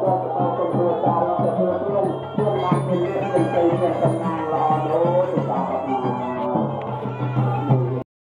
walk